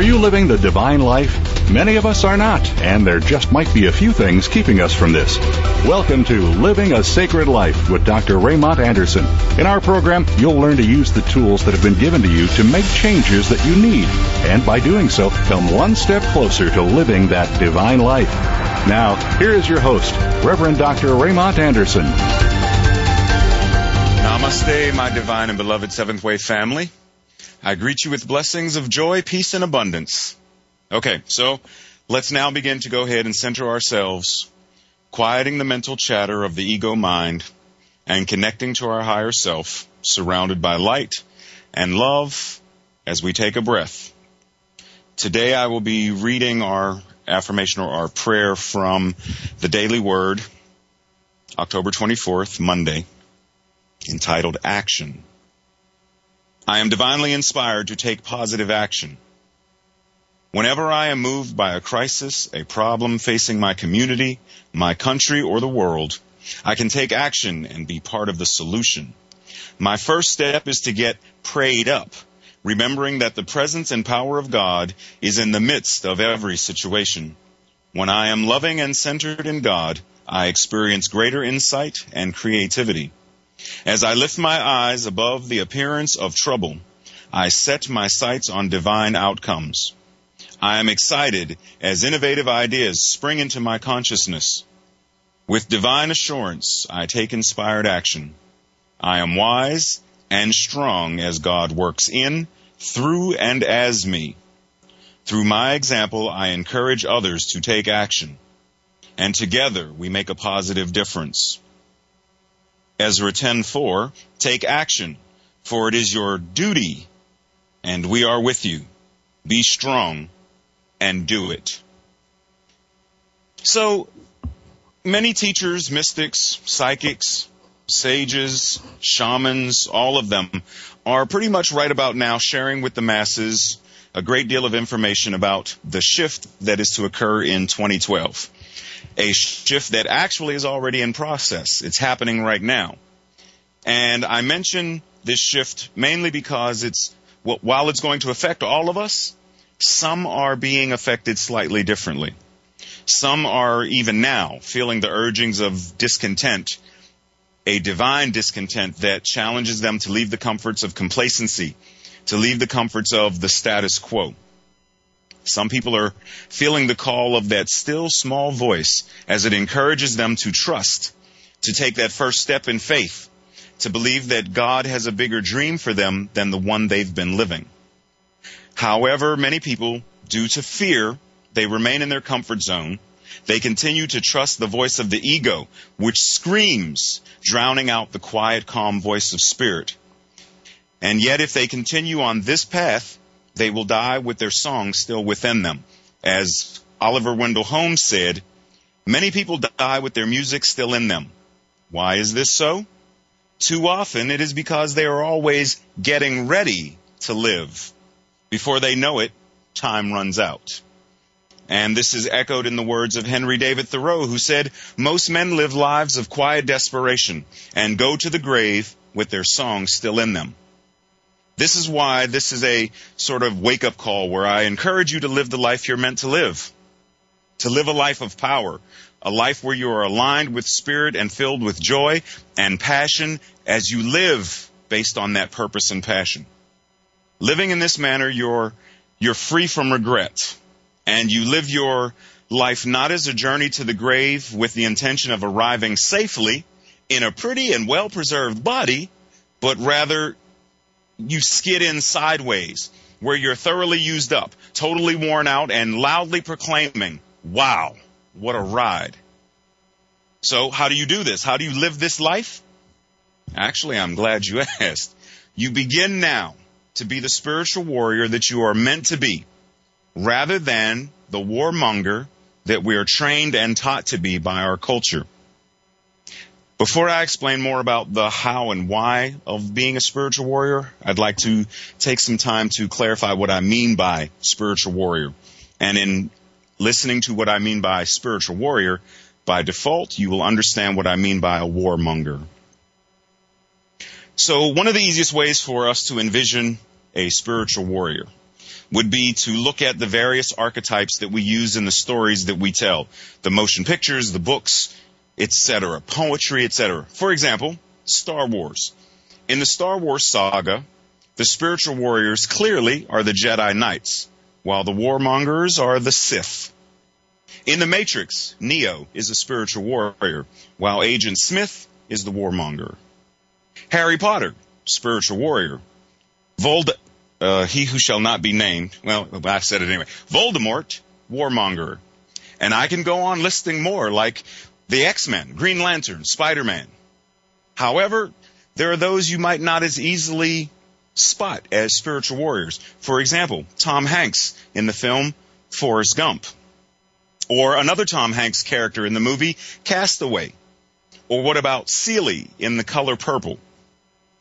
Are you living the divine life? Many of us are not, and there just might be a few things keeping us from this. Welcome to Living a Sacred Life with Dr. Raymond Anderson. In our program, you'll learn to use the tools that have been given to you to make changes that you need, and by doing so, come one step closer to living that divine life. Now, here is your host, Reverend Dr. Raymond Anderson. Namaste, my divine and beloved Seventh Wave family. I greet you with blessings of joy, peace, and abundance. Okay, so let's now begin to go ahead and center ourselves, quieting the mental chatter of the ego mind and connecting to our higher self, surrounded by light and love as we take a breath. Today I will be reading our affirmation or our prayer from the Daily Word, October 24th, Monday, entitled Action. I am divinely inspired to take positive action. Whenever I am moved by a crisis, a problem facing my community, my country, or the world, I can take action and be part of the solution. My first step is to get prayed up, remembering that the presence and power of God is in the midst of every situation. When I am loving and centered in God, I experience greater insight and creativity. As I lift my eyes above the appearance of trouble, I set my sights on divine outcomes. I am excited as innovative ideas spring into my consciousness. With divine assurance, I take inspired action. I am wise and strong as God works in, through, and as me. Through my example, I encourage others to take action. And together we make a positive difference. Ezra 10:4, take action, for it is your duty, and we are with you. Be strong and do it. So, many teachers, mystics, psychics, sages, shamans, all of them are pretty much right about now sharing with the masses a great deal of information about the shift that is to occur in 2012 a shift that actually is already in process. It's happening right now. And I mention this shift mainly because it's, while it's going to affect all of us, some are being affected slightly differently. Some are even now feeling the urgings of discontent, a divine discontent that challenges them to leave the comforts of complacency, to leave the comforts of the status quo. Some people are feeling the call of that still small voice as it encourages them to trust, to take that first step in faith, to believe that God has a bigger dream for them than the one they've been living. However, many people, due to fear, they remain in their comfort zone. They continue to trust the voice of the ego, which screams, drowning out the quiet, calm voice of spirit. And yet, if they continue on this path, they will die with their song still within them. As Oliver Wendell Holmes said, many people die with their music still in them. Why is this so? Too often it is because they are always getting ready to live. Before they know it, time runs out. And this is echoed in the words of Henry David Thoreau, who said, Most men live lives of quiet desperation and go to the grave with their song still in them. This is why this is a sort of wake up call where I encourage you to live the life you're meant to live. To live a life of power, a life where you are aligned with spirit and filled with joy and passion as you live based on that purpose and passion. Living in this manner, you're, you're free from regret and you live your life not as a journey to the grave with the intention of arriving safely in a pretty and well preserved body, but rather you skid in sideways where you're thoroughly used up, totally worn out, and loudly proclaiming, wow, what a ride. So how do you do this? How do you live this life? Actually, I'm glad you asked. You begin now to be the spiritual warrior that you are meant to be, rather than the warmonger that we are trained and taught to be by our culture. Before I explain more about the how and why of being a spiritual warrior, I'd like to take some time to clarify what I mean by spiritual warrior. And in listening to what I mean by spiritual warrior, by default, you will understand what I mean by a warmonger. So one of the easiest ways for us to envision a spiritual warrior would be to look at the various archetypes that we use in the stories that we tell the motion pictures, the books, etc., poetry, etc. For example, Star Wars. In the Star Wars saga, the spiritual warriors clearly are the Jedi Knights, while the warmongers are the Sith. In The Matrix, Neo is a spiritual warrior, while Agent Smith is the warmonger. Harry Potter, spiritual warrior. Vold, uh, he who shall not be named. Well, I said it anyway. Voldemort, warmonger. And I can go on listing more, like the X-Men, Green Lantern, Spider-Man. However, there are those you might not as easily spot as spiritual warriors. For example, Tom Hanks in the film Forrest Gump. Or another Tom Hanks character in the movie Castaway. Or what about Celie in The Color Purple?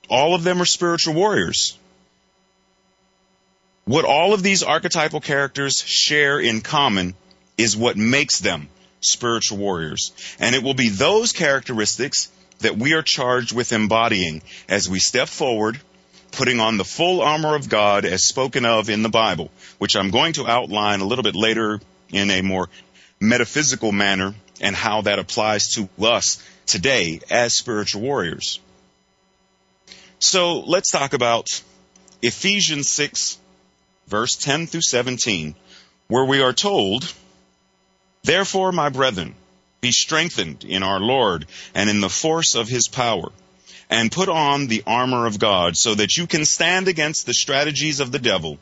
All of them are spiritual warriors. What all of these archetypal characters share in common is what makes them spiritual warriors. And it will be those characteristics that we are charged with embodying as we step forward, putting on the full armor of God as spoken of in the Bible, which I'm going to outline a little bit later in a more metaphysical manner and how that applies to us today as spiritual warriors. So let's talk about Ephesians 6, verse 10 through 17, where we are told, Therefore, my brethren, be strengthened in our Lord and in the force of his power, and put on the armor of God so that you can stand against the strategies of the devil.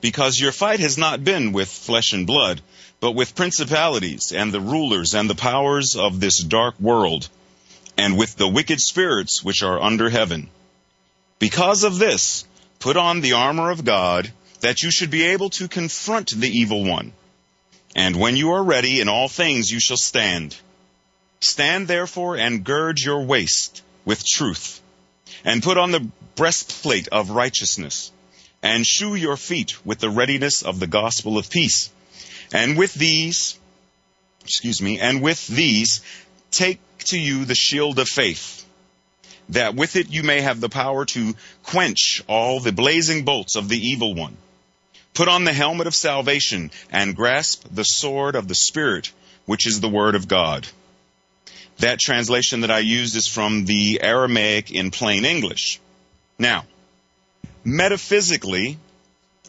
Because your fight has not been with flesh and blood, but with principalities and the rulers and the powers of this dark world, and with the wicked spirits which are under heaven. Because of this, put on the armor of God, that you should be able to confront the evil one. And when you are ready in all things, you shall stand. Stand therefore and gird your waist with truth, and put on the breastplate of righteousness, and shoe your feet with the readiness of the gospel of peace. And with these, excuse me, and with these, take to you the shield of faith, that with it you may have the power to quench all the blazing bolts of the evil one. Put on the helmet of salvation and grasp the sword of the Spirit, which is the Word of God. That translation that I used is from the Aramaic in plain English. Now, metaphysically,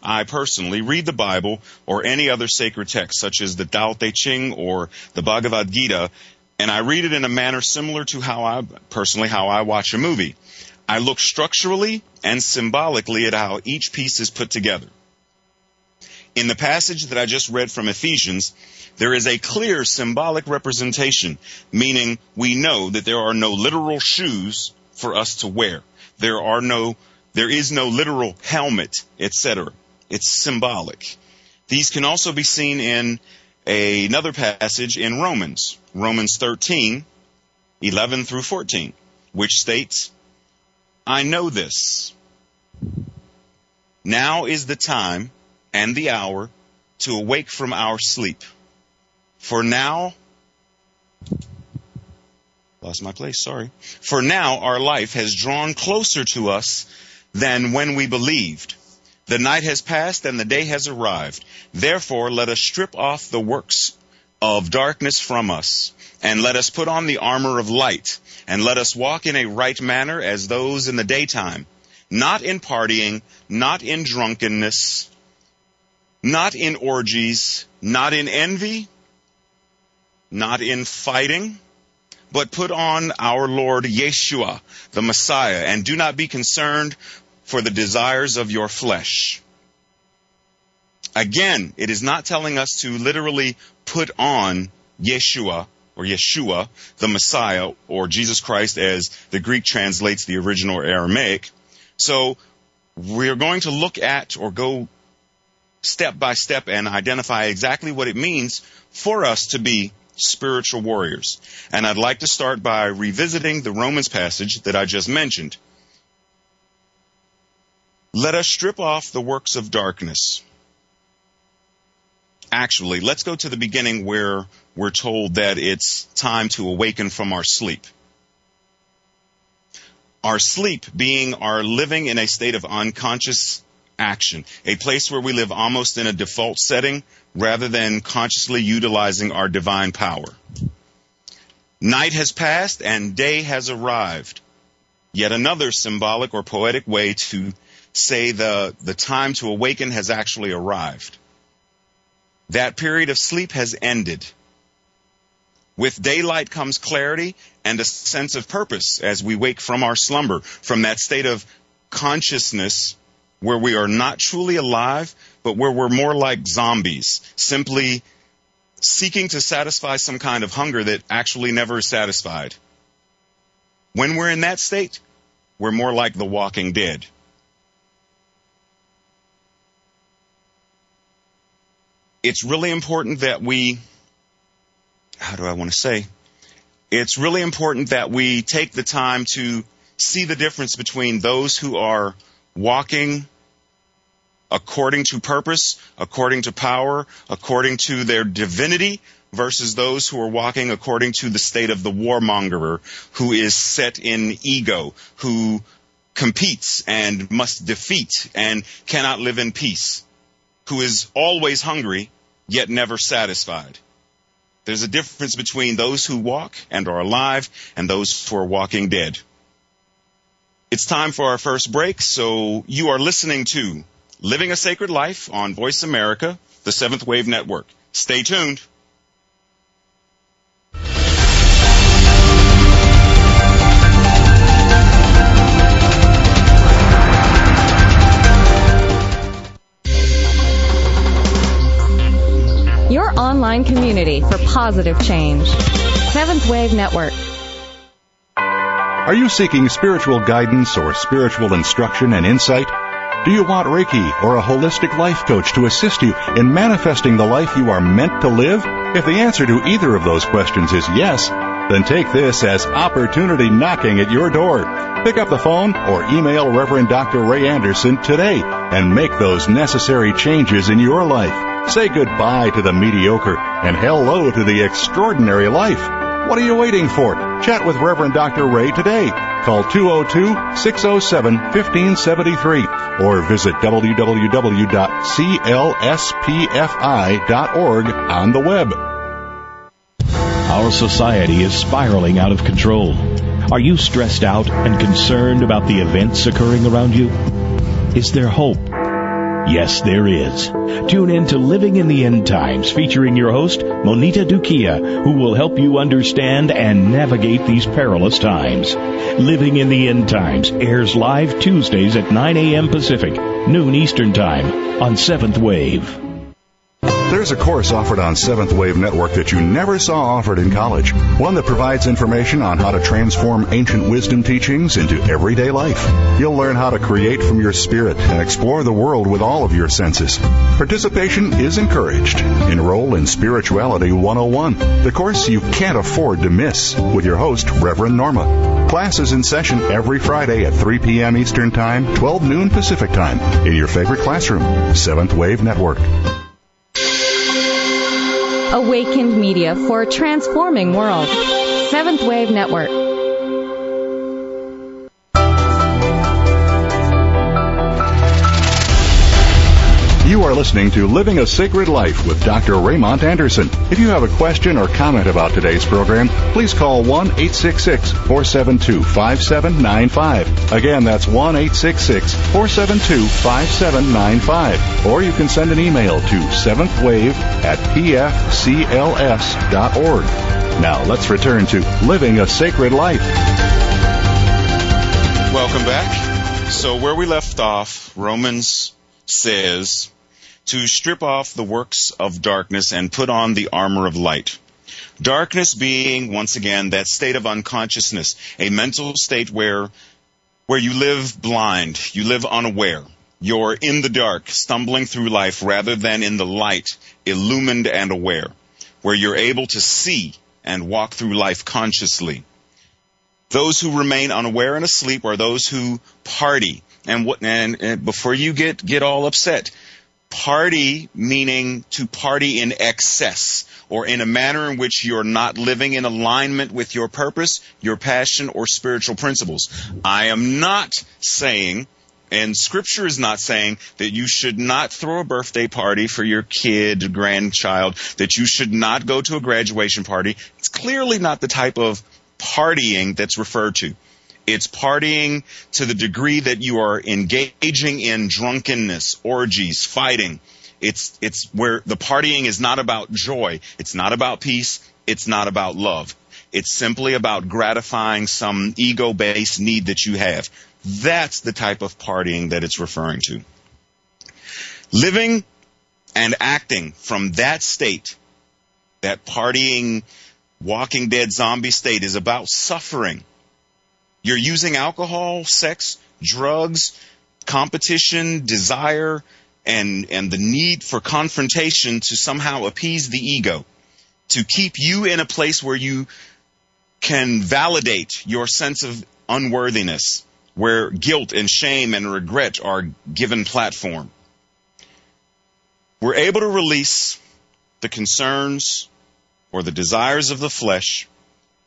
I personally read the Bible or any other sacred text, such as the Tao Te Ching or the Bhagavad Gita, and I read it in a manner similar to how I, personally, how I watch a movie. I look structurally and symbolically at how each piece is put together. In the passage that I just read from Ephesians, there is a clear symbolic representation, meaning we know that there are no literal shoes for us to wear. There are no, there is no literal helmet, etc. It's symbolic. These can also be seen in a, another passage in Romans, Romans 13, 11 through 14, which states, I know this. Now is the time and the hour to awake from our sleep. For now, lost my place, sorry. For now our life has drawn closer to us than when we believed. The night has passed and the day has arrived. Therefore, let us strip off the works of darkness from us, and let us put on the armor of light, and let us walk in a right manner as those in the daytime, not in partying, not in drunkenness, not in orgies, not in envy, not in fighting, but put on our Lord Yeshua, the Messiah, and do not be concerned for the desires of your flesh. Again, it is not telling us to literally put on Yeshua or Yeshua, the Messiah, or Jesus Christ as the Greek translates the original Aramaic. So we're going to look at or go step by step and identify exactly what it means for us to be spiritual warriors. And I'd like to start by revisiting the Romans passage that I just mentioned. Let us strip off the works of darkness. Actually, let's go to the beginning where we're told that it's time to awaken from our sleep. Our sleep being our living in a state of unconscious action, a place where we live almost in a default setting rather than consciously utilizing our divine power. Night has passed and day has arrived. Yet another symbolic or poetic way to say the, the time to awaken has actually arrived. That period of sleep has ended. With daylight comes clarity and a sense of purpose as we wake from our slumber, from that state of consciousness where we are not truly alive, but where we're more like zombies, simply seeking to satisfy some kind of hunger that actually never is satisfied. When we're in that state, we're more like the walking dead. It's really important that we, how do I want to say? It's really important that we take the time to see the difference between those who are walking according to purpose, according to power, according to their divinity, versus those who are walking according to the state of the warmonger who is set in ego, who competes and must defeat and cannot live in peace, who is always hungry yet never satisfied. There's a difference between those who walk and are alive and those who are walking dead. It's time for our first break, so you are listening to Living a Sacred Life on Voice America, the Seventh Wave Network. Stay tuned. Your online community for positive change. Seventh Wave Network. Are you seeking spiritual guidance or spiritual instruction and insight? Do you want Reiki or a holistic life coach to assist you in manifesting the life you are meant to live? If the answer to either of those questions is yes, then take this as opportunity knocking at your door. Pick up the phone or email Reverend Dr. Ray Anderson today and make those necessary changes in your life. Say goodbye to the mediocre and hello to the extraordinary life. What are you waiting for? Chat with Reverend Dr. Ray today. Call 202-607-1573 or visit www.clspfi.org on the web. Our society is spiraling out of control. Are you stressed out and concerned about the events occurring around you? Is there hope? Yes, there is. Tune in to Living in the End Times featuring your host, Monita Dukia, who will help you understand and navigate these perilous times. Living in the End Times airs live Tuesdays at 9 a.m. Pacific, noon Eastern Time on 7th Wave. There's a course offered on Seventh Wave Network that you never saw offered in college. One that provides information on how to transform ancient wisdom teachings into everyday life. You'll learn how to create from your spirit and explore the world with all of your senses. Participation is encouraged. Enroll in Spirituality 101, the course you can't afford to miss, with your host, Reverend Norma. Class is in session every Friday at 3 p.m. Eastern Time, 12 noon Pacific Time, in your favorite classroom, Seventh Wave Network. Awakened Media for a transforming world. Seventh Wave Network. Are listening to Living a Sacred Life with Dr. Raymond Anderson. If you have a question or comment about today's program, please call 1 866 472 5795. Again, that's 1 866 472 5795. Or you can send an email to 7th wave at pfcls.org. Now let's return to Living a Sacred Life. Welcome back. So, where we left off, Romans says to strip off the works of darkness and put on the armor of light. Darkness being, once again, that state of unconsciousness, a mental state where, where you live blind, you live unaware. You're in the dark, stumbling through life rather than in the light, illumined and aware, where you're able to see and walk through life consciously. Those who remain unaware and asleep are those who party. And what, and, and before you get, get all upset, party meaning to party in excess or in a manner in which you're not living in alignment with your purpose, your passion, or spiritual principles. I am not saying And scripture is not saying that you should not throw a birthday party for your kid, grandchild, that you should not go to a graduation party. It's clearly not the type of partying that's referred to. It's partying to the degree that you are engaging in drunkenness, orgies, fighting. It's, it's where the partying is not about joy. It's not about peace. It's not about love. It's simply about gratifying some ego based need that you have. That's the type of partying that it's referring to. Living and acting from that state, that partying, walking dead zombie state is about suffering. You're using alcohol, sex, drugs, competition, desire, and, and the need for confrontation to somehow appease the ego, to keep you in a place where you can validate your sense of unworthiness, where guilt and shame and regret are given platform. We're able to release the concerns or the desires of the flesh,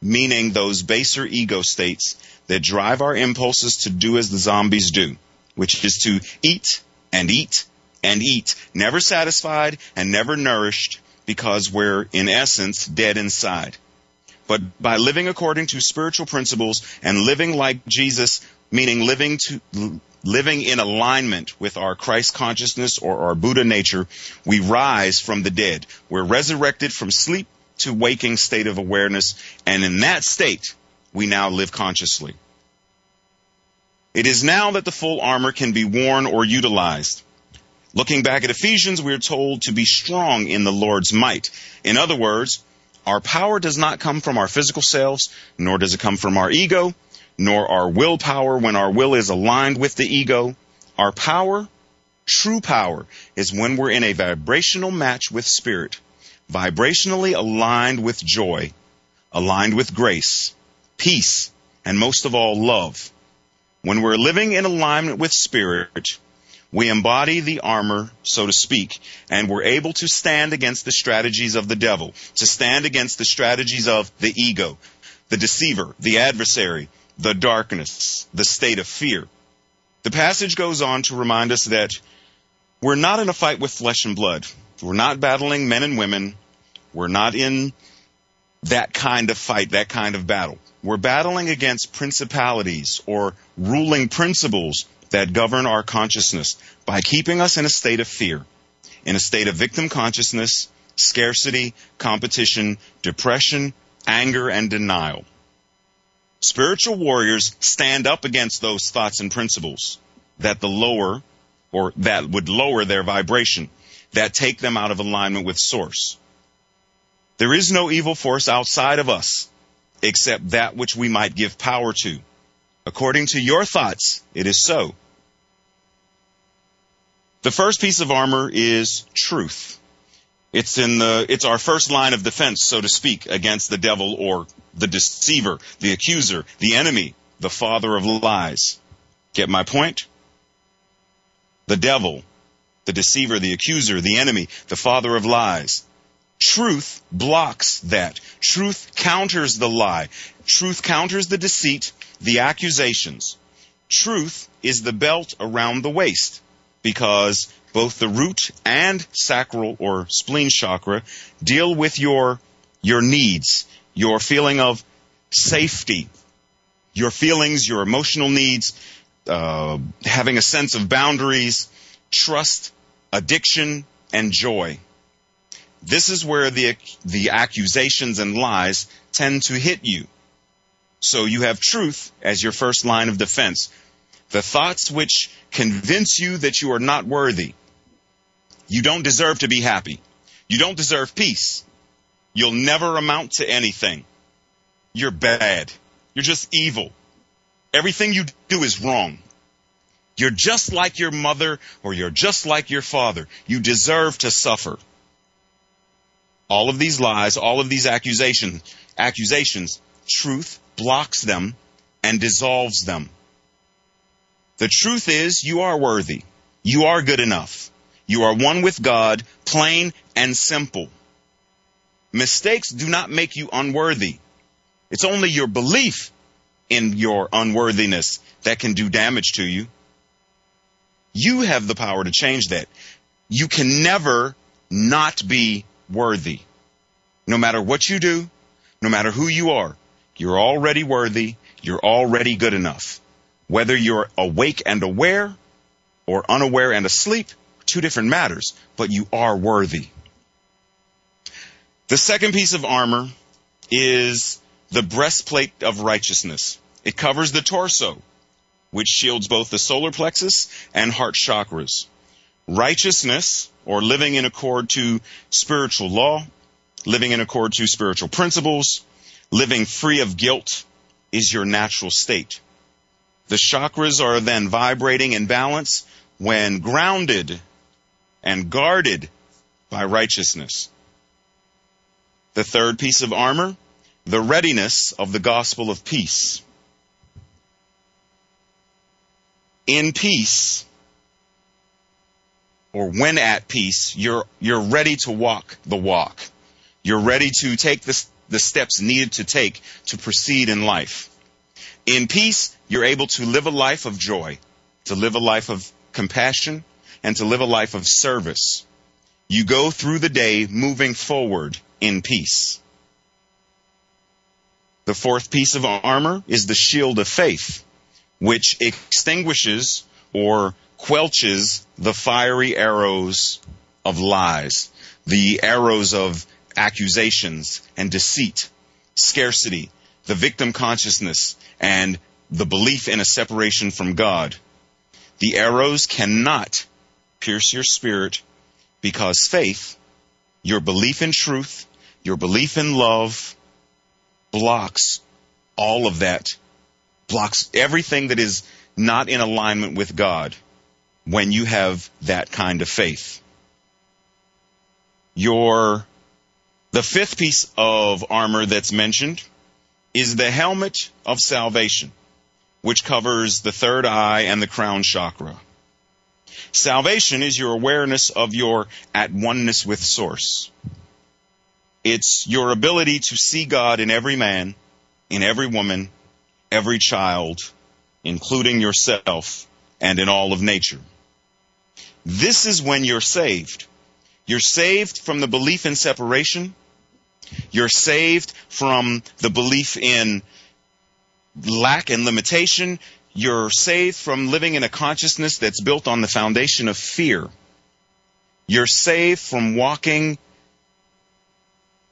meaning those baser ego states that drive our impulses to do as the zombies do, which is to eat and eat and eat, never satisfied and never nourished because we're in essence dead inside. But by living according to spiritual principles and living like Jesus, meaning living to living in alignment with our Christ consciousness or our Buddha nature, we rise from the dead. We're resurrected from sleep to waking state of awareness, and in that state, we now live consciously. It is now that the full armor can be worn or utilized. Looking back at Ephesians, we are told to be strong in the Lord's might. In other words, our power does not come from our physical selves, nor does it come from our ego, nor our willpower when our will is aligned with the ego. Our power, true power, is when we're in a vibrational match with spirit, vibrationally aligned with joy, aligned with grace, peace, and most of all, love. When we're living in alignment with spirit, we embody the armor, so to speak, and we're able to stand against the strategies of the devil, to stand against the strategies of the ego, the deceiver, the adversary, the darkness, the state of fear. The passage goes on to remind us that we're not in a fight with flesh and blood. We're not battling men and women. We're not in that kind of fight, that kind of battle. We're battling against principalities or ruling principles that govern our consciousness by keeping us in a state of fear, in a state of victim consciousness, scarcity, competition, depression, anger, and denial. Spiritual warriors stand up against those thoughts and principles that the lower or that would lower their vibration, that take them out of alignment with source. There is no evil force outside of us except that which we might give power to. According to your thoughts, it is so. The first piece of armor is truth. It's in the, it's our first line of defense, so to speak, against the devil or the deceiver, the accuser, the enemy, the father of lies. Get my point? The devil, the deceiver, the accuser, the enemy, the father of lies. Truth blocks that. Truth counters the lie. Truth counters the deceit, the accusations. Truth is the belt around the waist because both the root and sacral or spleen chakra deal with your your needs, your feeling of safety, your feelings, your emotional needs, uh, having a sense of boundaries, trust, addiction, and joy. This is where the the accusations and lies tend to hit you. So you have truth as your first line of defense. The thoughts which convince you that you are not worthy. You don't deserve to be happy. You don't deserve peace. You'll never amount to anything. You're bad. You're just evil. Everything you do is wrong. You're just like your mother or you're just like your father. You deserve to suffer. All of these lies, all of these accusations, accusations, truth blocks them and dissolves them. The truth is, you are worthy. You are good enough. You are one with God, plain and simple. Mistakes do not make you unworthy. It's only your belief in your unworthiness that can do damage to you. You have the power to change that. You can never not be worthy. No matter what you do, no matter who you are, you're already worthy. You're already good enough. Whether you're awake and aware or unaware and asleep, two different matters, but you are worthy. The second piece of armor is the breastplate of righteousness. It covers the torso, which shields both the solar plexus and heart chakras. Righteousness, or living in accord to spiritual law, living in accord to spiritual principles, living free of guilt is your natural state. The chakras are then vibrating in balance when grounded and guarded by righteousness. The third piece of armor, the readiness of the gospel of peace. In peace, or when at peace, you're, you're ready to walk the walk. You're ready to take the, the steps needed to take to proceed in life. In peace, you're able to live a life of joy, to live a life of compassion, and to live a life of service. You go through the day moving forward in peace. The fourth piece of armor is the shield of faith, which extinguishes or quelches the fiery arrows of lies, the arrows of accusations and deceit, scarcity, the victim consciousness, and the belief in a separation from God. The arrows cannot pierce your spirit because faith, your belief in truth, your belief in love, blocks all of that, blocks everything that is not in alignment with God when you have that kind of faith. Your the fifth piece of armor that's mentioned is the helmet of salvation, which covers the third eye and the crown chakra. Salvation is your awareness of your at oneness with source. It's your ability to see God in every man, in every woman, every child, including yourself, and in all of nature. This is when you're saved. You're saved from the belief in separation you're saved from the belief in lack and limitation. You're saved from living in a consciousness that's built on the foundation of fear. You're saved from walking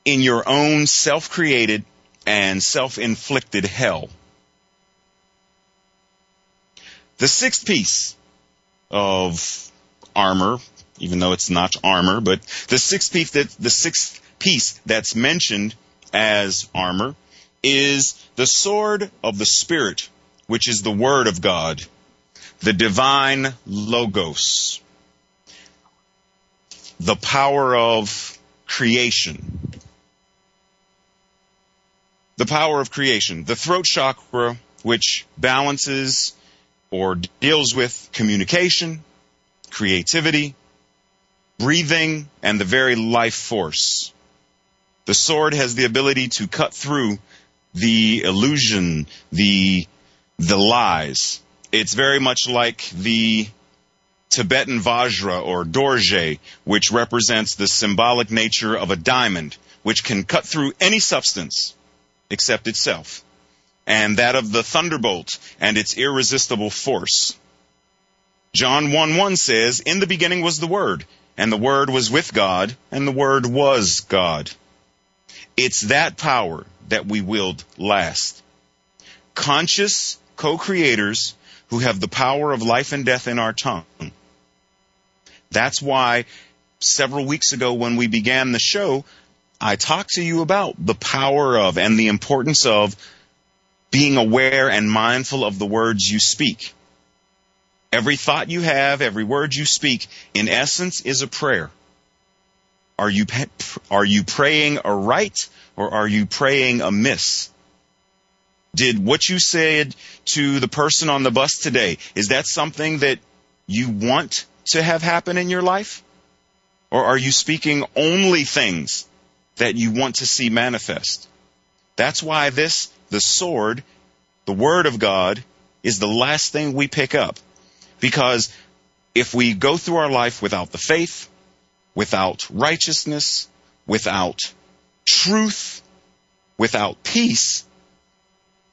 in your own self created and self inflicted hell. The sixth piece of armor, even though it's not armor, but the sixth piece that the sixth piece that's mentioned as armor is the sword of the Spirit, which is the Word of God, the divine Logos, the power of creation. The power of creation. The throat chakra, which balances or deals with communication, creativity, breathing, and the very life force. The sword has the ability to cut through the illusion, the, the lies. It's very much like the Tibetan Vajra or Dorje, which represents the symbolic nature of a diamond, which can cut through any substance except itself, and that of the thunderbolt and its irresistible force. John 1 1 says, In the beginning was the Word, and the Word was with God, and the Word was God. It's that power that we wield last. Conscious co-creators who have the power of life and death in our tongue. That's why several weeks ago when we began the show, I talked to you about the power of and the importance of being aware and mindful of the words you speak. Every thought you have, every word you speak, in essence, is a prayer. Are you, are you praying aright or are you praying amiss? Did what you said to the person on the bus today, is that something that you want to have happen in your life? Or are you speaking only things that you want to see manifest? That's why this, the sword, the word of God, is the last thing we pick up. Because if we go through our life without the faith, without righteousness, without truth, without peace,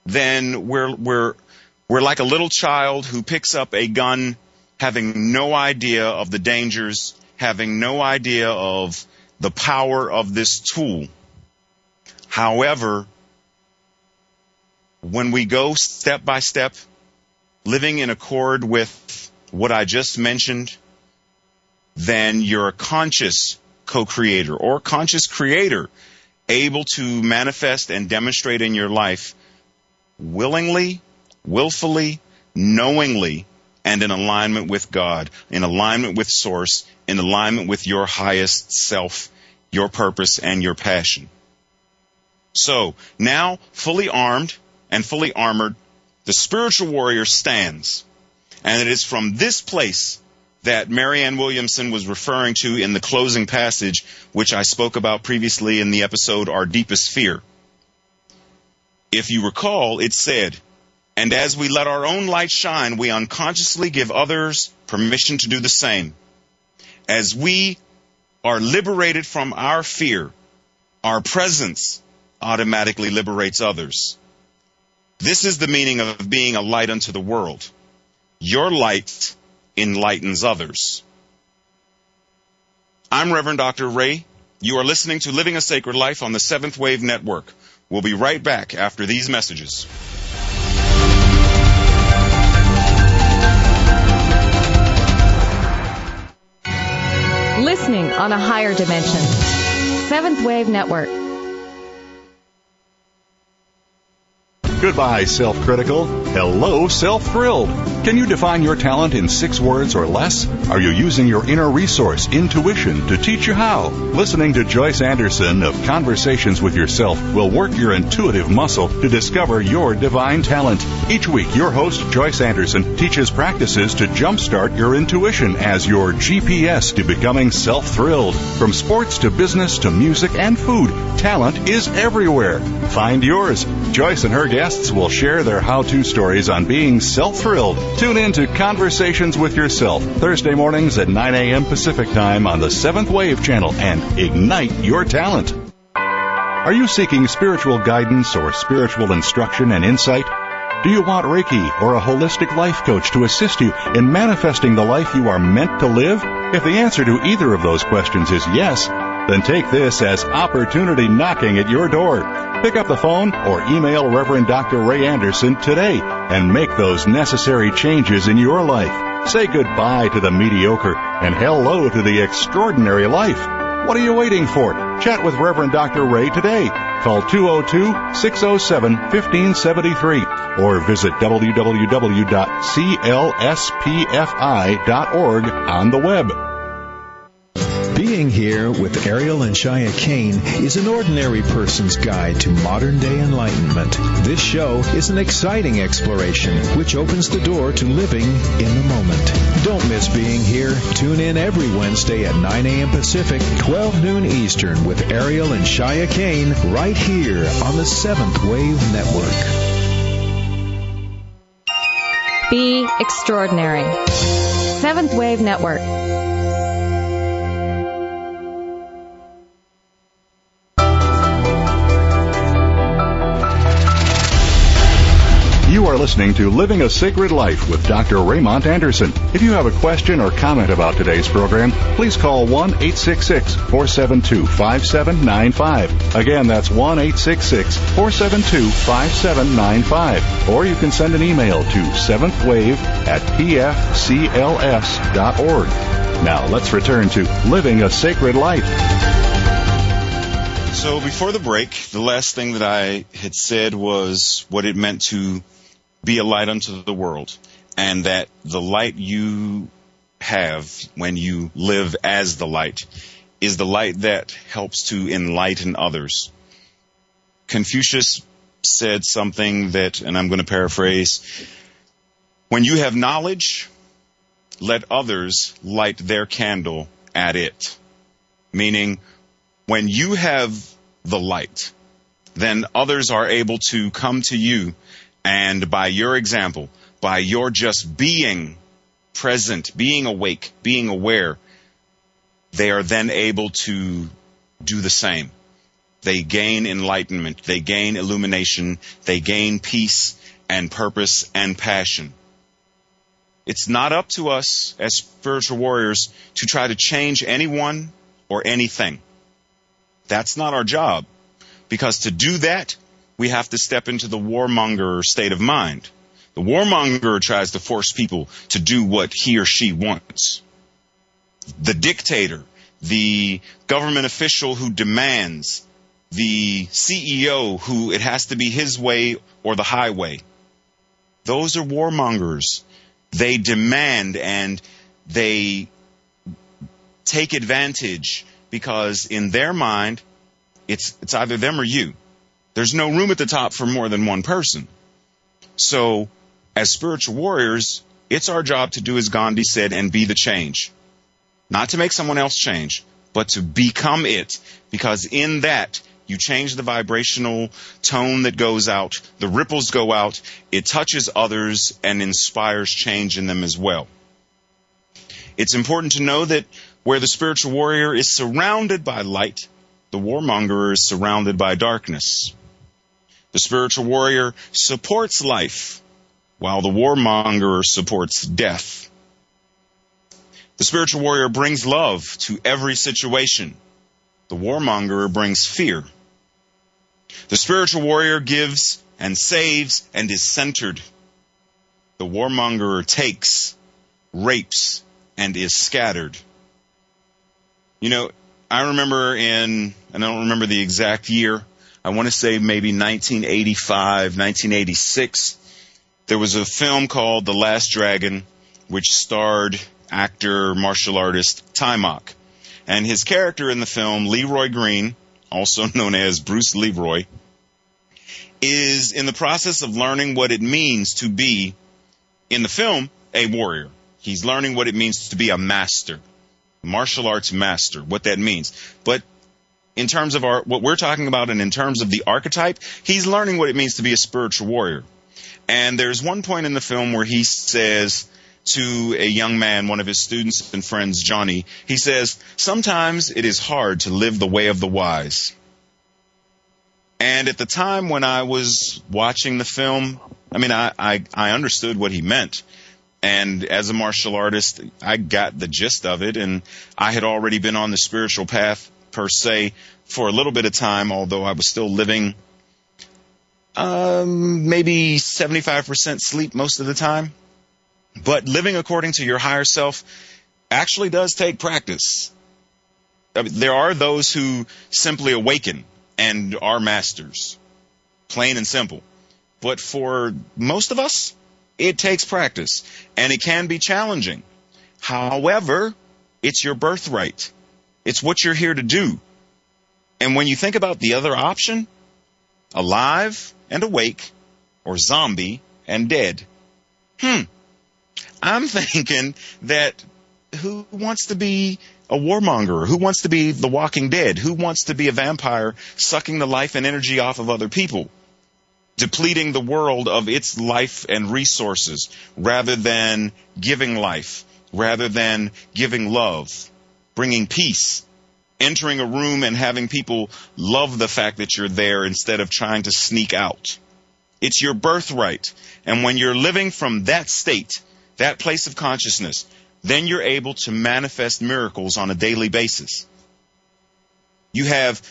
then we're, we're, we're like a little child who picks up a gun having no idea of the dangers, having no idea of the power of this tool. However, when we go step by step, living in accord with what I just mentioned, then you're a conscious co-creator or conscious creator able to manifest and demonstrate in your life willingly, willfully, knowingly, and in alignment with God, in alignment with source, in alignment with your highest self, your purpose, and your passion. So now fully armed and fully armored, the spiritual warrior stands. And it is from this place that Marianne Williamson was referring to in the closing passage, which I spoke about previously in the episode Our Deepest Fear. If you recall, it said, and as we let our own light shine, we unconsciously give others permission to do the same. As we are liberated from our fear, our presence automatically liberates others. This is the meaning of being a light unto the world. Your light enlightens others. I'm Reverend Dr. Ray. You are listening to Living a Sacred Life on the Seventh Wave Network. We'll be right back after these messages. Listening on a higher dimension. Seventh Wave Network. Goodbye, self critical. Hello, self thrilled. Can you define your talent in six words or less? Are you using your inner resource, intuition, to teach you how? Listening to Joyce Anderson of Conversations with Yourself will work your intuitive muscle to discover your divine talent. Each week, your host, Joyce Anderson, teaches practices to jumpstart your intuition as your GPS to becoming self thrilled. From sports to business to music and food, talent is everywhere. Find yours. Joyce and her guests will share their how to stories on being self thrilled. Tune in to Conversations with Yourself Thursday mornings at 9 a.m. Pacific Time on the Seventh Wave channel and ignite your talent. Are you seeking spiritual guidance or spiritual instruction and insight? Do you want Reiki or a holistic life coach to assist you in manifesting the life you are meant to live? If the answer to either of those questions is yes, then take this as opportunity knocking at your door. Pick up the phone or email Reverend Dr. Ray Anderson today and make those necessary changes in your life. Say goodbye to the mediocre and hello to the extraordinary life. What are you waiting for? Chat with Reverend Dr. Ray today. Call 202-607-1573 or visit www.clspfi.org on the web. Being here with Ariel and Shya Kane is an ordinary person's guide to modern day enlightenment. This show is an exciting exploration which opens the door to living in the moment. Don't miss being here. Tune in every Wednesday at 9 a.m. Pacific, 12 noon Eastern with Ariel and Shya Kane right here on the Seventh Wave Network. Be extraordinary. Seventh Wave Network. Are listening to Living a Sacred Life with Dr. Raymond Anderson. If you have a question or comment about today's program, please call 1 866 472 5795. Again, that's 1 866 472 5795. Or you can send an email to 7th wave at pfcls.org. Now let's return to Living a Sacred Life. So before the break, the last thing that I had said was what it meant to be a light unto the world, and that the light you have when you live as the light is the light that helps to enlighten others. Confucius said something that, and I'm going to paraphrase, when you have knowledge, let others light their candle at it. Meaning, when you have the light, then others are able to come to you and by your example, by your just being present, being awake, being aware, they are then able to do the same. They gain enlightenment, they gain illumination, they gain peace and purpose and passion. It's not up to us as spiritual warriors to try to change anyone or anything. That's not our job. Because to do that, we have to step into the warmonger state of mind. The warmonger tries to force people to do what he or she wants. The dictator, the government official who demands, the CEO who it has to be his way or the highway. Those are warmongers. They demand and they take advantage because in their mind, it's, it's either them or you. There's no room at the top for more than one person. So as spiritual warriors, it's our job to do as Gandhi said and be the change. Not to make someone else change, but to become it because in that you change the vibrational tone that goes out, the ripples go out, it touches others and inspires change in them as well. It's important to know that where the spiritual warrior is surrounded by light, the warmonger is surrounded by darkness. The spiritual warrior supports life, while the warmonger supports death. The spiritual warrior brings love to every situation. The warmonger brings fear. The spiritual warrior gives and saves and is centered. The warmonger takes, rapes, and is scattered. You know, I remember in, and I don't remember the exact year, I want to say maybe 1985, 1986, there was a film called The Last Dragon, which starred actor, martial artist Taimak. And his character in the film, Leroy Green, also known as Bruce Leroy, is in the process of learning what it means to be, in the film, a warrior. He's learning what it means to be a master, martial arts master, what that means. But in terms of our, what we're talking about and in terms of the archetype, he's learning what it means to be a spiritual warrior. And there's one point in the film where he says to a young man, one of his students and friends, Johnny, he says, sometimes it is hard to live the way of the wise. And at the time when I was watching the film, I mean, I, I, I understood what he meant. And as a martial artist, I got the gist of it. And I had already been on the spiritual path per se for a little bit of time, although I was still living um, maybe 75% sleep most of the time. But living according to your higher self actually does take practice. I mean, there are those who simply awaken and are masters. Plain and simple. But for most of us, it takes practice and it can be challenging. However, it's your birthright. It's what you're here to do. And when you think about the other option, alive and awake, or zombie and dead, hmm, I'm thinking that who wants to be a warmonger? Who wants to be the walking dead? Who wants to be a vampire sucking the life and energy off of other people? Depleting the world of its life and resources rather than giving life, rather than giving love, bringing peace, entering a room and having people love the fact that you're there instead of trying to sneak out. It's your birthright. And when you're living from that state, that place of consciousness, then you're able to manifest miracles on a daily basis. You have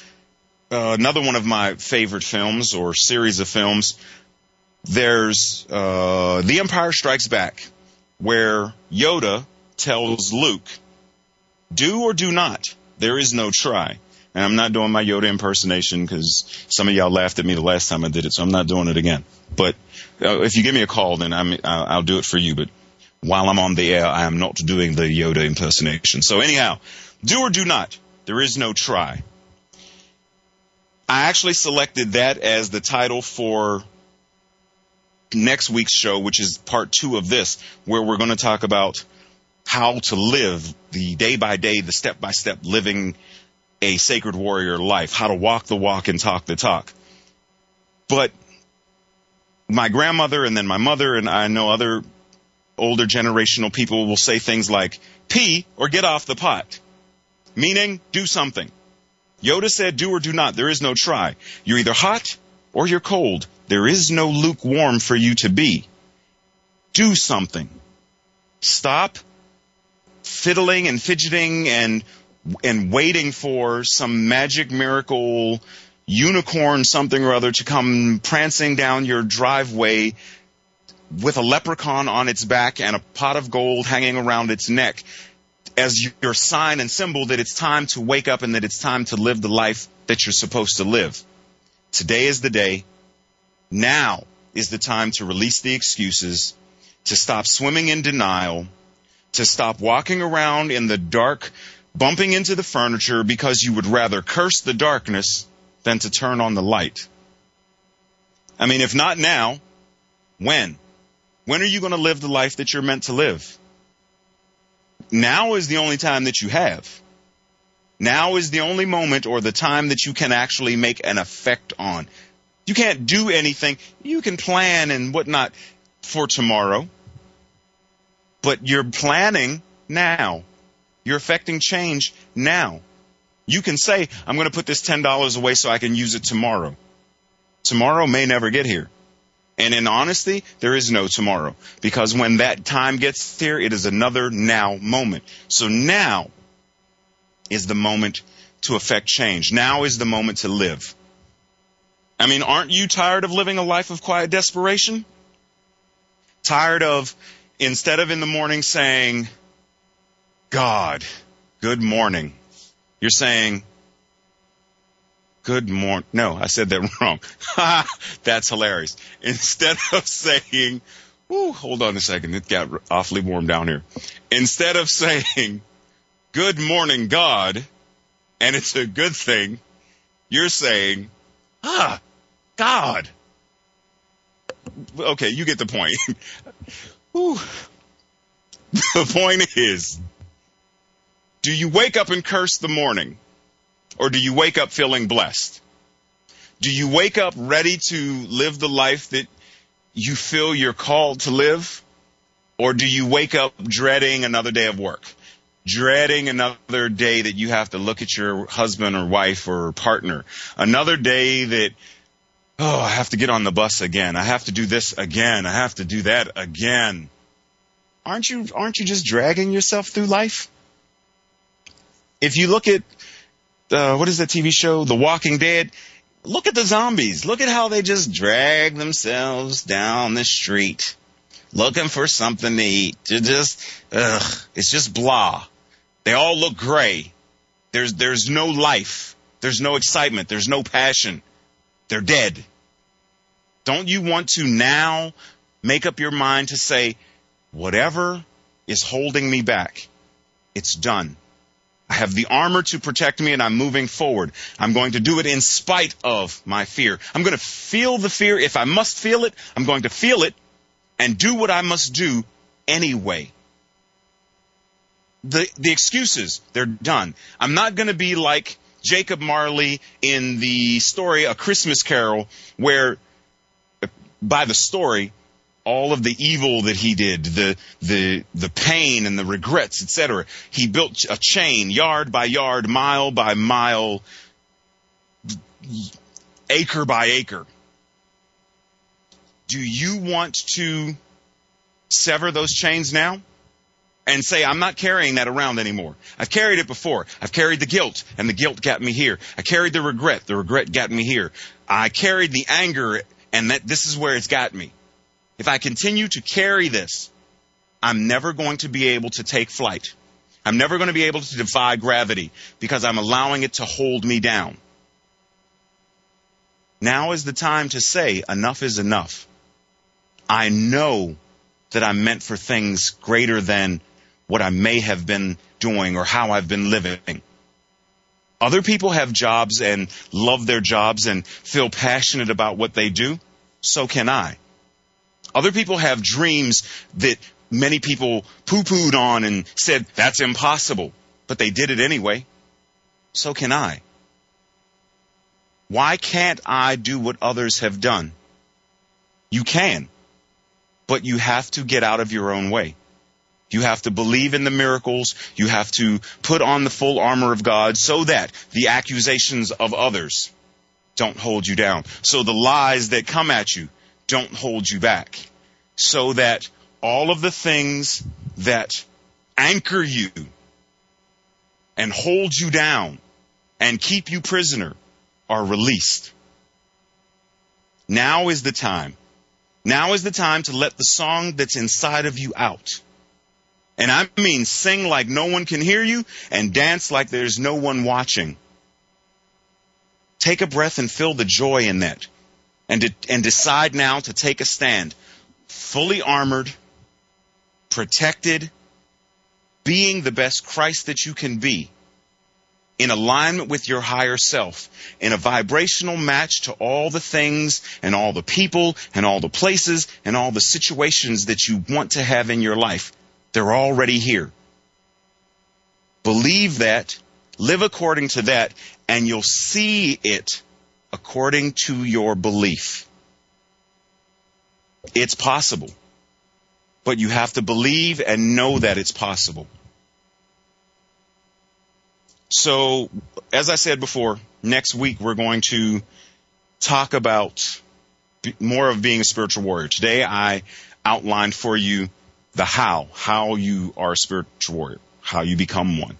uh, another one of my favorite films or series of films. There's uh, The Empire Strikes Back, where Yoda tells Luke, "Do or do not. There is no try." And I'm not doing my Yoda impersonation because some of y'all laughed at me the last time I did it, so I'm not doing it again. But uh, if you give me a call, then I'm, I'll, I'll do it for you. But while I'm on the air, I am not doing the Yoda impersonation. So anyhow, do or do not. There is no try. I actually selected that as the title for next week's show, which is part two of this, where we're going to talk about how to live the day by day, the step by step living a sacred warrior life, how to walk the walk and talk the talk. But my grandmother and then my mother and I know other older generational people will say things like, pee or get off the pot. Meaning, do something. Yoda said, do or do not. There is no try. You're either hot or you're cold. There is no lukewarm for you to be. Do something. Stop fiddling and fidgeting and and waiting for some magic miracle unicorn something or other to come prancing down your driveway with a leprechaun on its back and a pot of gold hanging around its neck as your sign and symbol that it's time to wake up and that it's time to live the life that you're supposed to live. Today is the day. Now is the time to release the excuses, to stop swimming in denial, to stop walking around in the dark, bumping into the furniture because you would rather curse the darkness than to turn on the light. I mean, if not now, when? When are you going to live the life that you're meant to live? Now is the only time that you have. Now is the only moment or the time that you can actually make an effect on. You can't do anything. You can plan and whatnot for tomorrow, but you're planning now. You're affecting change now. You can say, I'm going to put this $10 away so I can use it tomorrow. Tomorrow may never get here. And in honesty, there is no tomorrow. Because when that time gets here, it is another now moment. So now is the moment to affect change. Now is the moment to live. I mean, aren't you tired of living a life of quiet desperation? Tired of, instead of in the morning saying, God, good morning, you're saying, good morning. No, I said that wrong. That's hilarious. Instead of saying, Ooh, hold on a second. It got awfully warm down here. Instead of saying, good morning, God, and it's a good thing, you're saying, ah, God. Okay, you get the point. The point is, do you wake up and curse the morning? Or do you wake up feeling blessed? Do you wake up ready to live the life that you feel you're called to live? Or do you wake up dreading another day of work? Dreading another day that you have to look at your husband or wife or partner? Another day that, oh, I have to get on the bus again. I have to do this again. I have to do that again. Aren't you, aren't you just dragging yourself through life? if you look at uh, what is that TV show, The Walking Dead? Look at the zombies. Look at how they just drag themselves down the street, looking for something to eat. They're just, ugh, it's just blah. They all look gray. There's there's no life. There's no excitement. There's no passion. They're dead. Don't you want to now make up your mind to say, whatever is holding me back, it's done. I have the armor to protect me and I'm moving forward. I'm going to do it in spite of my fear. I'm going to feel the fear. If I must feel it, I'm going to feel it and do what I must do anyway. The, the excuses, they're done. I'm not going to be like Jacob Marley in the story A Christmas Carol where by the story, all of the evil that he did, the the the pain and the regrets, etc. He built a chain, yard by yard, mile by mile, acre by acre. Do you want to sever those chains now? And say, I'm not carrying that around anymore. I've carried it before. I've carried the guilt, and the guilt got me here. I carried the regret. The regret got me here. I carried the anger, and that this is where it's got me. If I continue to carry this, I'm never going to be able to take flight. I'm never going to be able to defy gravity because I'm allowing it to hold me down. Now is the time to say enough is enough. I know that I'm meant for things greater than what I may have been doing or how I've been living. Other people have jobs and love their jobs and feel passionate about what they do. So can I. Other people have dreams that many people poo pooed on and said, that's impossible. But they did it anyway. So can I. Why can't I do what others have done? You can. but you have to get out of your own way. You have to believe in the miracles. You have to put on the full armor of God so that the accusations of others don't hold you down. So the lies that come at you don't hold you back. So that all of the things that anchor you and hold you down and keep you prisoner are released. Now is the time. Now is the time to let the song that's inside of you out. And I mean sing like no one can hear you and dance like there's no one watching. Take a breath and feel the joy in that. And, de- and decide now to take a stand. Fully armored, protected, being the best Christ that you can be in alignment with your higher self, in a vibrational match to all the things and all the people and all the places and all the situations that you want to have in your life. They're already here. Believe that, live according to that, and you'll see it according to your belief. It's possible. But you have to believe and know that it's possible. So, as I said before, next week we're going to talk about more of being a spiritual warrior. Today I outlined for you the how, how you are a spiritual warrior, how you become one,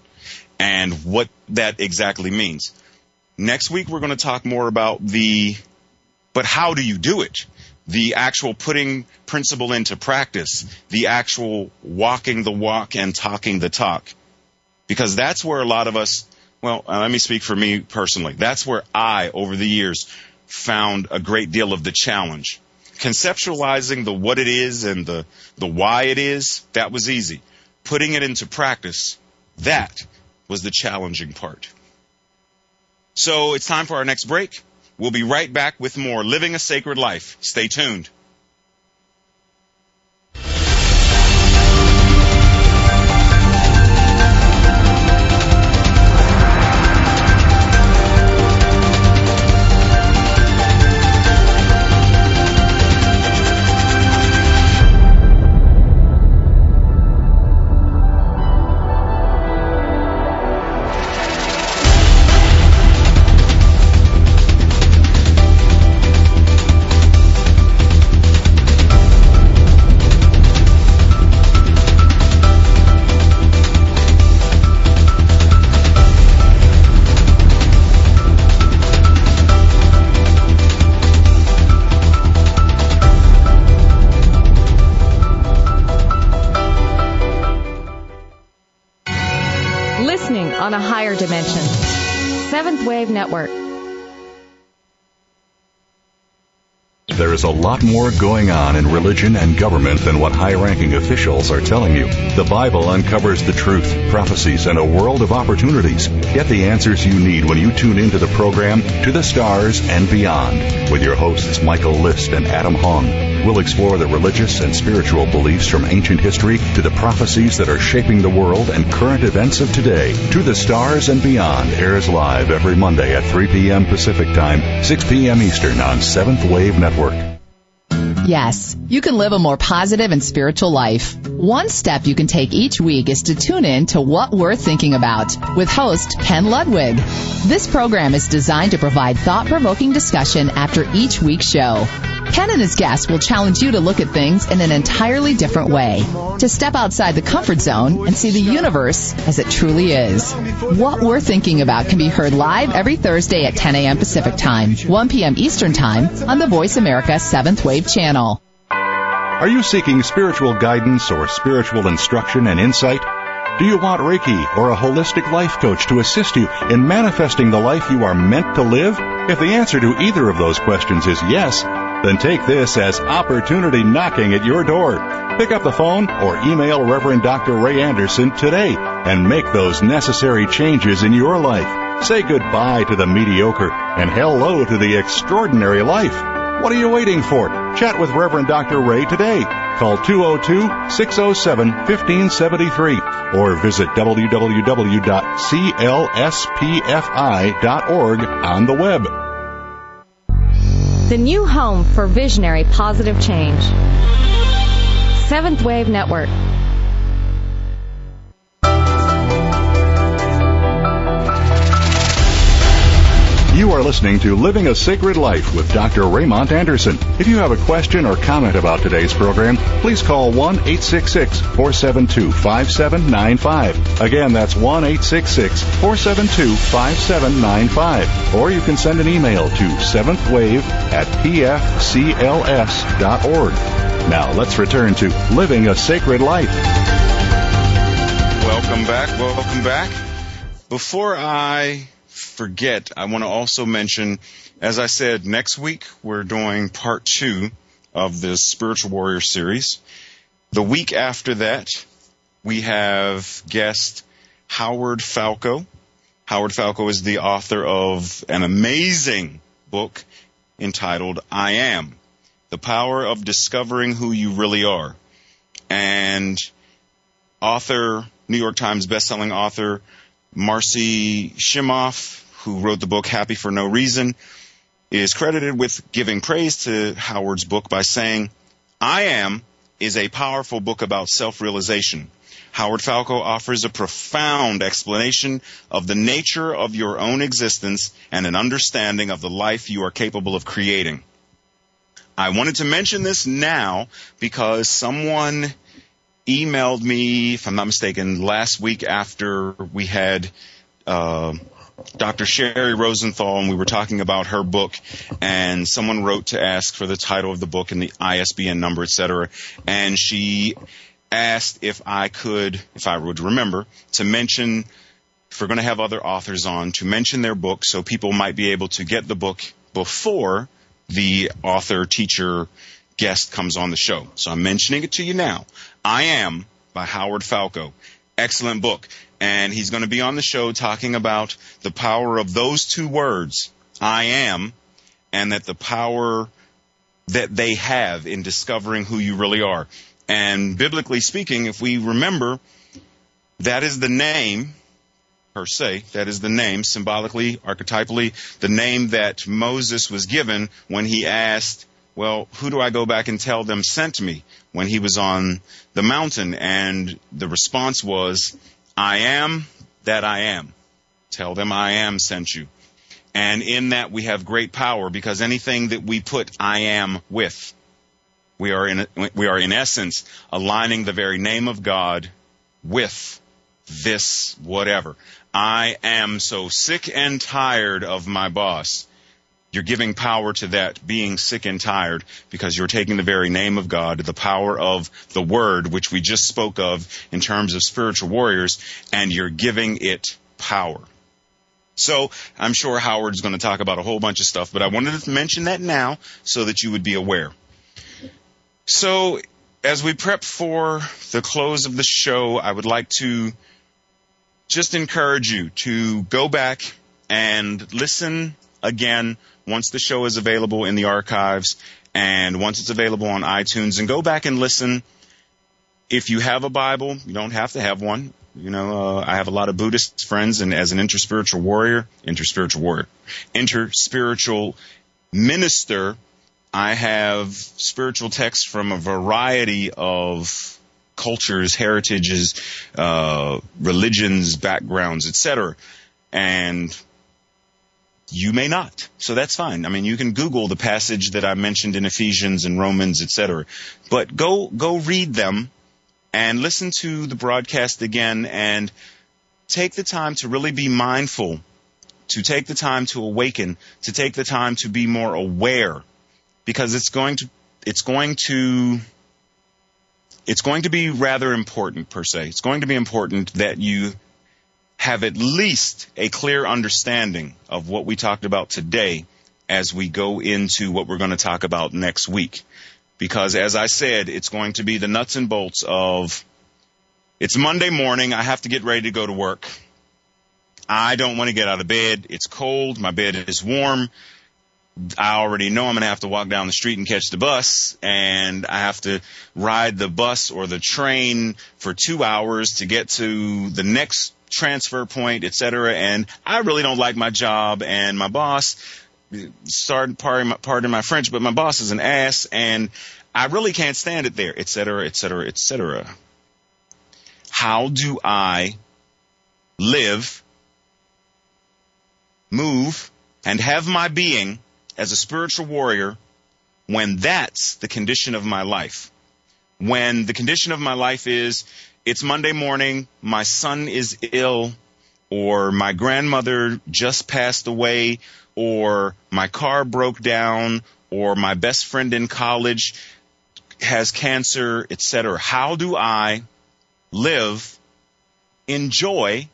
and what that exactly means. Next week we're going to talk more about the, but how do you do it? The actual putting principle into practice, the actual walking the walk and talking the talk because that's where a lot of us, well, uh, let me speak for me personally. That's where I, over the years, found a great deal of the challenge. Conceptualizing the what it is and the, the why it is, that was easy. Putting it into practice, that was the challenging part. So it's time for our next break. We'll be right back with more Living a Sacred Life. Stay tuned. Network. There is a lot more going on in religion and government than what high ranking officials are telling you. The Bible uncovers the truth, prophecies, and a world of opportunities. Get the answers you need when you tune into the program To the Stars and Beyond with your hosts Michael List and Adam Hong. We'll explore the religious and spiritual beliefs from ancient history to the prophecies that are shaping the world and current events of today. To the Stars and Beyond airs live every Monday at 3 p.m. Pacific Time, 6 p.m. Eastern on Seventh Wave Network. Yes, you can live a more positive and spiritual life. One step you can take each week is to tune in to What We're Thinking About with host Ken Ludwig. This program is designed to provide thought-provoking discussion after each week's show. Ken and his guests will challenge you to look at things in an entirely different way, to step outside the comfort zone and see the universe as it truly is. What We're Thinking About can be heard live every Thursday at 10 a.m. Pacific Time, 1 p.m. Eastern Time on the Voice America 7th Wave channel. Are you seeking spiritual guidance or spiritual instruction and insight? Do you want Reiki or a holistic life coach to assist you in manifesting the life you are meant to live? If the answer to either of those questions is yes, then take this as opportunity knocking at your door. Pick up the phone or email Reverend Dr. Ray Anderson today and make those necessary changes in your life. Say goodbye to the mediocre and hello to the extraordinary life. What are you waiting for? Chat with Reverend Dr. Ray today. Call 202-607-1573 or visit www.clspfi.org on the web the new home for visionary positive change. Seventh Wave Network. Are listening to Living a Sacred Life with Dr. Raymond Anderson. If you have a question or comment about today's program, please call 1 866 472 5795. Again, that's 1 866 472 5795. Or you can send an email to seventhwave at pfcls.org. Now let's return to Living a Sacred Life. Welcome back. Welcome back. Before I forget, I want to also mention, as I said, next week we're doing part two of this Spiritual Warrior series. The week after that, we have guest Howard Falco. Howard Falco is the author of an amazing book entitled I Am The Power of Discovering Who You Really Are. And author, New York Times bestselling author, Marcy Shimoff, who wrote the book Happy for No Reason, is credited with giving praise to Howard's book by saying, I Am is a powerful book about self-realization. Howard Falco offers a profound explanation of the nature of your own existence and an understanding of the life you are capable of creating. I wanted to mention this now because someone emailed me, if I'm not mistaken, last week after we had uh, Dr. Sherry Rosenthal, and we were talking about her book, and someone wrote to ask for the title of the book and the ISBN number, etc. And she asked if I could, if I would remember, to mention, if we're going to have other authors on, to mention their book so people might be able to get the book before the author, teacher, guest comes on the show. So I'm mentioning it to you now. I Am by Howard Falco. Excellent book and he's going to be on the show talking about the power of those two words, I am, and that the power that they have in discovering who you really are. And biblically speaking, if we remember, that is the name, per se, that is the name, symbolically, archetypally, the name that Moses was given when he asked, well, who do I go back and tell them sent me when he was on the mountain? And the response was, I am that I am. Tell them I am sent you. And in that we have great power because anything that we put I am with, we are in, we are in essence aligning the very name of God with this whatever. I am so sick and tired of my boss. You're giving power to that being sick and tired because you're taking the very name of God, the power of the word, which we just spoke of in terms of spiritual warriors, and you're giving it power. So I'm sure Howard's going to talk about a whole bunch of stuff, but I wanted to mention that now so that you would be aware. So as we prep for the close of the show, I would like to just encourage you to go back and listen again once the show is available in the archives and once it's available on iTunes and go back and listen. If you have a Bible, you don't have to have one. You know, uh, I have a lot of Buddhist friends, and as an interspiritual warrior, interspiritual warrior, interspiritual minister, I have spiritual texts from a variety of cultures, heritages, uh, religions, backgrounds, etc. And you may not. So that's fine. I mean, you can Google the passage that I mentioned in Ephesians and Romans, etc. But go, go read them and listen to the broadcast again and take the time to really be mindful, to take the time to awaken, to take the time to be more aware because it's going to, it's going to, it's going to be rather important per se. It's going to be important that you have at least a clear understanding of what we talked about today as we go into what we're going to talk about next week. Because as I said, it's going to be the nuts and bolts of it's Monday morning. I have to get ready to go to work. I don't want to get out of bed. It's cold. My bed is warm. I already know I'm going to have to walk down the street and catch the bus and I have to ride the bus or the train for two hours to get to the next transfer point, etc. And I really don't like my job and my boss Start pardon my, pardon my French, but my boss is an ass, and I really can't stand it there, et cetera, et cetera, et cetera. How do I live, move, and have my being as a spiritual warrior when that's the condition of my life? When the condition of my life is it's Monday morning, my son is ill, or my grandmother just passed away, or my car broke down, or my best friend in college has cancer, etc. How do I live in joy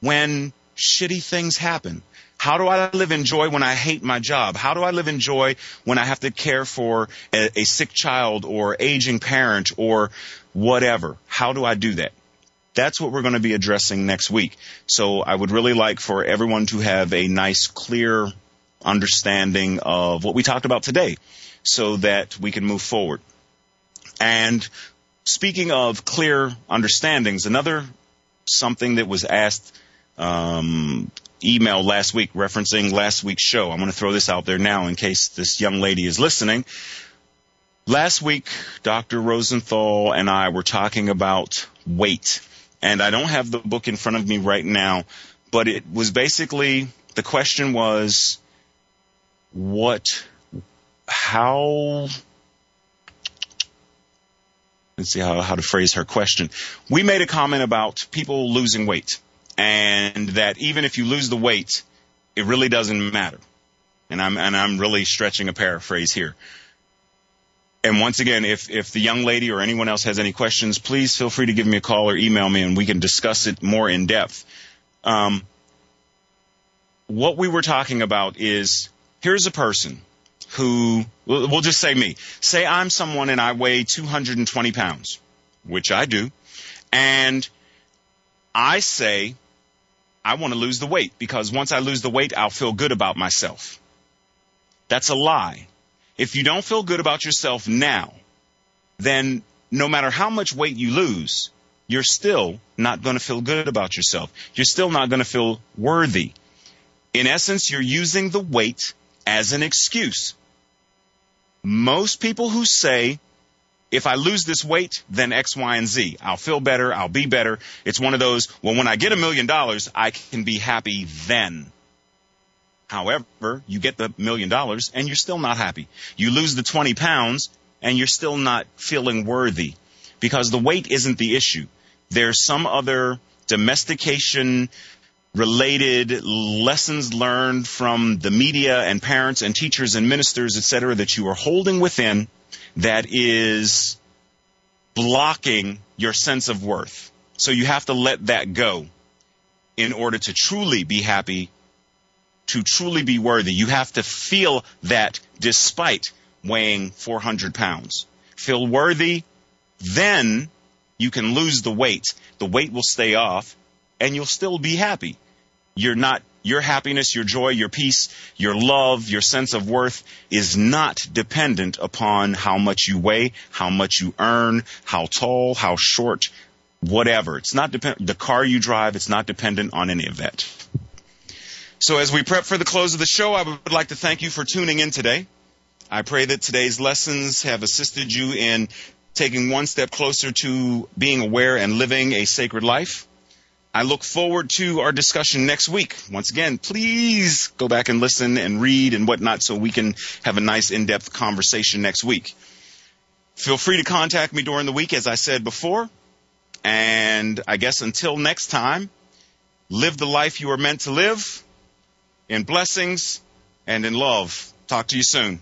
when shitty things happen? How do I live in joy when I hate my job? How do I live in joy when I have to care for a, a sick child or aging parent or whatever? How do I do that? That's what we're going to be addressing next week. So I would really like for everyone to have a nice, clear understanding of what we talked about today so that we can move forward. And speaking of clear understandings, another something that was asked um, email last week referencing last week's show. I'm going to throw this out there now in case this young lady is listening. Last week, Dr. Rosenthal and I were talking about weight and I don't have the book in front of me right now, but it was basically the question was what, how, let's see how, how to phrase her question. We made a comment about people losing weight and that even if you lose the weight, it really doesn't matter. And I'm, and I'm really stretching a paraphrase here and once again, if, if the young lady or anyone else has any questions, please feel free to give me a call or email me and we can discuss it more in depth. Um, what we were talking about is here's a person who, we'll just say me. Say I'm someone and I weigh 220 pounds, which I do. And I say, I want to lose the weight because once I lose the weight, I'll feel good about myself. That's a lie. If you don't feel good about yourself now, then no matter how much weight you lose, you're still not going to feel good about yourself. You're still not going to feel worthy. In essence, you're using the weight as an excuse. Most people who say, if I lose this weight, then X, Y, and Z. I'll feel better. I'll be better. It's one of those, well, when I get a million dollars, I can be happy then. However, you get the million dollars and you're still not happy. You lose the 20 pounds and you're still not feeling worthy because the weight isn't the issue. There's some other domestication related lessons learned from the media and parents and teachers and ministers, et cetera, that you are holding within that is blocking your sense of worth. So you have to let that go in order to truly be happy to truly be worthy, you have to feel that despite weighing 400 pounds. Feel worthy, then you can lose the weight. The weight will stay off and you'll still be happy. You're not, your happiness, your joy, your peace, your love, your sense of worth is not dependent upon how much you weigh, how much you earn, how tall, how short, whatever. It's not dependent, the car you drive, it's not dependent on any of that. So as we prep for the close of the show, I would like to thank you for tuning in today. I pray that today's lessons have assisted you in taking one step closer to being aware and living a sacred life. I look forward to our discussion next week. Once again, please go back and listen and read and whatnot so we can have a nice in-depth conversation next week. Feel free to contact me during the week, as I said before. And I guess until next time, live the life you are meant to live in blessings and in love. Talk to you soon.